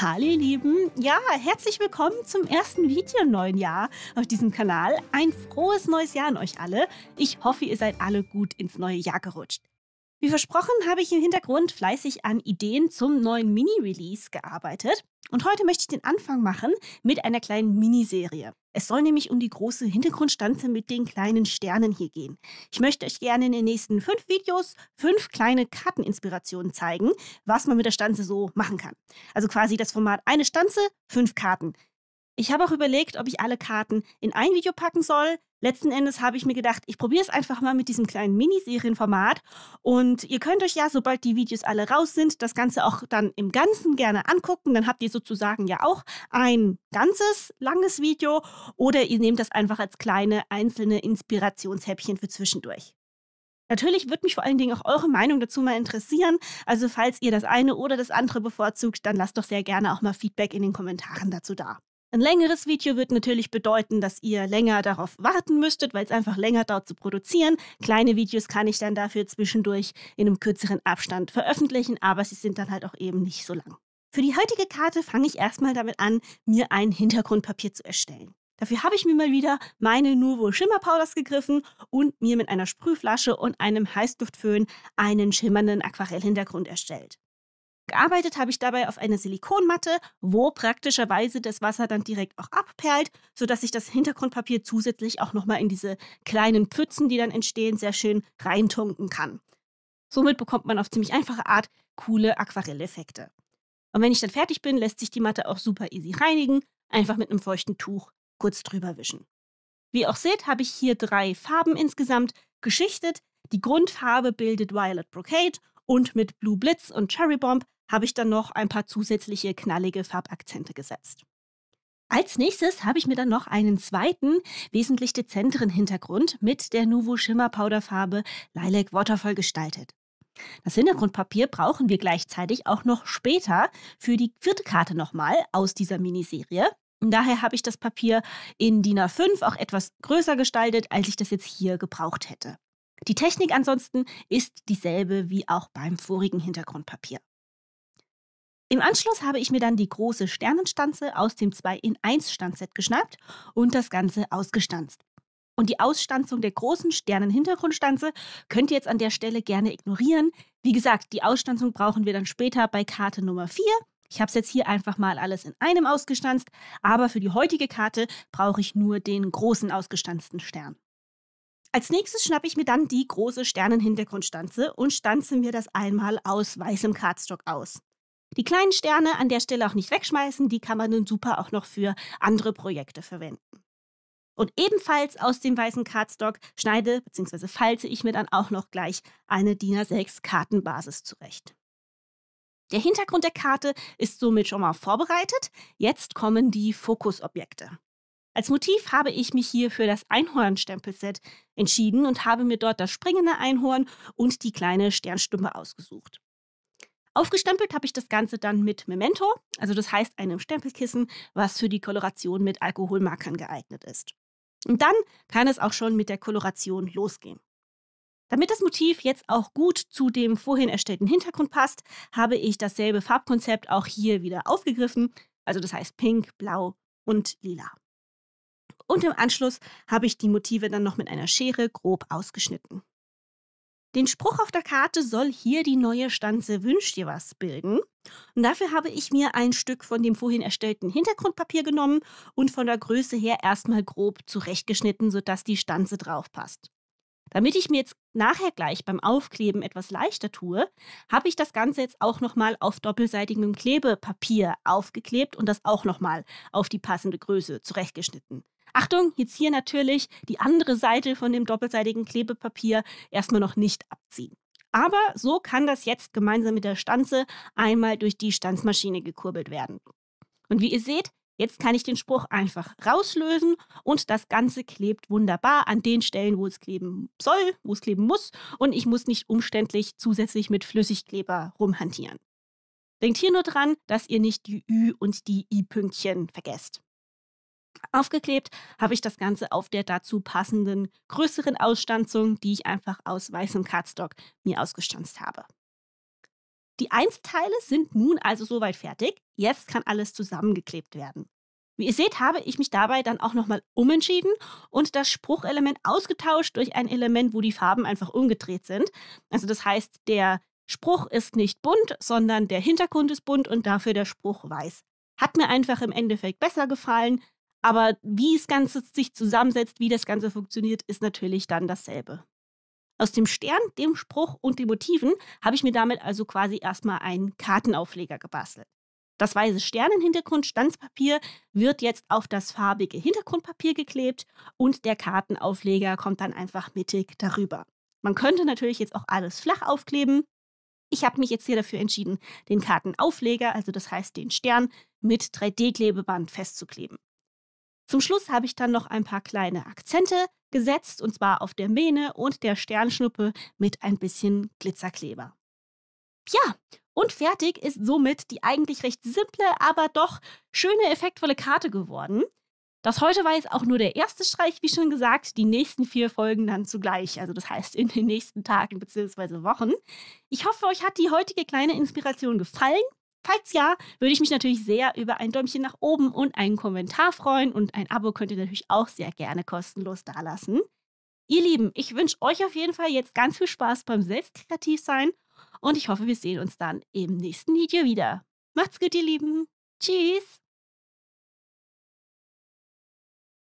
Hallo ihr Lieben, ja, herzlich willkommen zum ersten Video im neuen Jahr auf diesem Kanal. Ein frohes neues Jahr an euch alle. Ich hoffe, ihr seid alle gut ins neue Jahr gerutscht. Wie versprochen habe ich im Hintergrund fleißig an Ideen zum neuen Mini-Release gearbeitet. Und heute möchte ich den Anfang machen mit einer kleinen Miniserie. Es soll nämlich um die große Hintergrundstanze mit den kleinen Sternen hier gehen. Ich möchte euch gerne in den nächsten fünf Videos fünf kleine Karteninspirationen zeigen, was man mit der Stanze so machen kann. Also quasi das Format eine Stanze, fünf Karten. Ich habe auch überlegt, ob ich alle Karten in ein Video packen soll. Letzten Endes habe ich mir gedacht, ich probiere es einfach mal mit diesem kleinen Miniserienformat. Und ihr könnt euch ja, sobald die Videos alle raus sind, das Ganze auch dann im Ganzen gerne angucken. Dann habt ihr sozusagen ja auch ein ganzes langes Video. Oder ihr nehmt das einfach als kleine einzelne Inspirationshäppchen für zwischendurch. Natürlich würde mich vor allen Dingen auch eure Meinung dazu mal interessieren. Also falls ihr das eine oder das andere bevorzugt, dann lasst doch sehr gerne auch mal Feedback in den Kommentaren dazu da. Ein längeres Video wird natürlich bedeuten, dass ihr länger darauf warten müsstet, weil es einfach länger dauert zu produzieren. Kleine Videos kann ich dann dafür zwischendurch in einem kürzeren Abstand veröffentlichen, aber sie sind dann halt auch eben nicht so lang. Für die heutige Karte fange ich erstmal damit an, mir ein Hintergrundpapier zu erstellen. Dafür habe ich mir mal wieder meine Nuvo Schimmerpowders gegriffen und mir mit einer Sprühflasche und einem Heißduftföhn einen schimmernden Aquarellhintergrund erstellt. Gearbeitet habe ich dabei auf einer Silikonmatte, wo praktischerweise das Wasser dann direkt auch abperlt, sodass ich das Hintergrundpapier zusätzlich auch nochmal in diese kleinen Pfützen, die dann entstehen, sehr schön reintunken kann. Somit bekommt man auf ziemlich einfache Art coole Aquarelleffekte. Und wenn ich dann fertig bin, lässt sich die Matte auch super easy reinigen, einfach mit einem feuchten Tuch kurz drüber wischen. Wie ihr auch seht, habe ich hier drei Farben insgesamt geschichtet. Die Grundfarbe bildet Violet Brocade und mit Blue Blitz und Cherry Bomb habe ich dann noch ein paar zusätzliche knallige Farbakzente gesetzt. Als nächstes habe ich mir dann noch einen zweiten, wesentlich dezenteren Hintergrund mit der Nuvo Shimmer Powderfarbe Lilac Waterfall gestaltet. Das Hintergrundpapier brauchen wir gleichzeitig auch noch später für die vierte Karte nochmal aus dieser Miniserie. Daher habe ich das Papier in DIN A5 auch etwas größer gestaltet, als ich das jetzt hier gebraucht hätte. Die Technik ansonsten ist dieselbe wie auch beim vorigen Hintergrundpapier. Im Anschluss habe ich mir dann die große Sternenstanze aus dem 2 in 1 Stanzset geschnappt und das Ganze ausgestanzt. Und die Ausstanzung der großen Sternenhintergrundstanze könnt ihr jetzt an der Stelle gerne ignorieren. Wie gesagt, die Ausstanzung brauchen wir dann später bei Karte Nummer 4. Ich habe es jetzt hier einfach mal alles in einem ausgestanzt, aber für die heutige Karte brauche ich nur den großen ausgestanzten Stern. Als nächstes schnappe ich mir dann die große Sternenhintergrundstanze und stanze mir das einmal aus weißem Cardstock aus. Die kleinen Sterne an der Stelle auch nicht wegschmeißen, die kann man dann super auch noch für andere Projekte verwenden. Und ebenfalls aus dem weißen Cardstock schneide bzw. falze ich mir dann auch noch gleich eine DIN A6 Kartenbasis zurecht. Der Hintergrund der Karte ist somit schon mal vorbereitet. Jetzt kommen die Fokusobjekte. Als Motiv habe ich mich hier für das Einhornstempelset entschieden und habe mir dort das springende Einhorn und die kleine Sternstumme ausgesucht. Aufgestempelt habe ich das Ganze dann mit Memento, also das heißt einem Stempelkissen, was für die Koloration mit Alkoholmarkern geeignet ist. Und dann kann es auch schon mit der Koloration losgehen. Damit das Motiv jetzt auch gut zu dem vorhin erstellten Hintergrund passt, habe ich dasselbe Farbkonzept auch hier wieder aufgegriffen, also das heißt Pink, Blau und Lila. Und im Anschluss habe ich die Motive dann noch mit einer Schere grob ausgeschnitten. Den Spruch auf der Karte soll hier die neue Stanze Wünsch dir was bilden. Und dafür habe ich mir ein Stück von dem vorhin erstellten Hintergrundpapier genommen und von der Größe her erstmal grob zurechtgeschnitten, sodass die Stanze drauf passt. Damit ich mir jetzt nachher gleich beim Aufkleben etwas leichter tue, habe ich das Ganze jetzt auch nochmal auf doppelseitigem Klebepapier aufgeklebt und das auch nochmal auf die passende Größe zurechtgeschnitten. Achtung, jetzt hier natürlich die andere Seite von dem doppelseitigen Klebepapier erstmal noch nicht abziehen. Aber so kann das jetzt gemeinsam mit der Stanze einmal durch die Stanzmaschine gekurbelt werden. Und wie ihr seht, jetzt kann ich den Spruch einfach rauslösen und das Ganze klebt wunderbar an den Stellen, wo es kleben soll, wo es kleben muss und ich muss nicht umständlich zusätzlich mit Flüssigkleber rumhantieren. Denkt hier nur dran, dass ihr nicht die Ü- und die I-Pünktchen vergesst. Aufgeklebt habe ich das Ganze auf der dazu passenden größeren Ausstanzung, die ich einfach aus weißem Cardstock mir ausgestanzt habe. Die Einzelteile sind nun also soweit fertig. Jetzt kann alles zusammengeklebt werden. Wie ihr seht, habe ich mich dabei dann auch nochmal umentschieden und das Spruchelement ausgetauscht durch ein Element, wo die Farben einfach umgedreht sind. Also das heißt, der Spruch ist nicht bunt, sondern der Hintergrund ist bunt und dafür der Spruch weiß. Hat mir einfach im Endeffekt besser gefallen, aber wie das Ganze sich zusammensetzt, wie das Ganze funktioniert, ist natürlich dann dasselbe. Aus dem Stern, dem Spruch und den Motiven habe ich mir damit also quasi erstmal einen Kartenaufleger gebastelt. Das weiße Sternenhintergrund Stanzpapier wird jetzt auf das farbige Hintergrundpapier geklebt und der Kartenaufleger kommt dann einfach mittig darüber. Man könnte natürlich jetzt auch alles flach aufkleben. Ich habe mich jetzt hier dafür entschieden, den Kartenaufleger, also das heißt den Stern, mit 3D-Klebeband festzukleben. Zum Schluss habe ich dann noch ein paar kleine Akzente gesetzt, und zwar auf der Mähne und der Sternschnuppe mit ein bisschen Glitzerkleber. Ja, und fertig ist somit die eigentlich recht simple, aber doch schöne, effektvolle Karte geworden. Das heute war jetzt auch nur der erste Streich, wie schon gesagt. Die nächsten vier Folgen dann zugleich. Also das heißt in den nächsten Tagen bzw. Wochen. Ich hoffe, euch hat die heutige kleine Inspiration gefallen. Falls ja, würde ich mich natürlich sehr über ein Däumchen nach oben und einen Kommentar freuen. Und ein Abo könnt ihr natürlich auch sehr gerne kostenlos dalassen. Ihr Lieben, ich wünsche euch auf jeden Fall jetzt ganz viel Spaß beim Selbstkreativsein und ich hoffe, wir sehen uns dann im nächsten Video wieder. Macht's gut, ihr Lieben. Tschüss.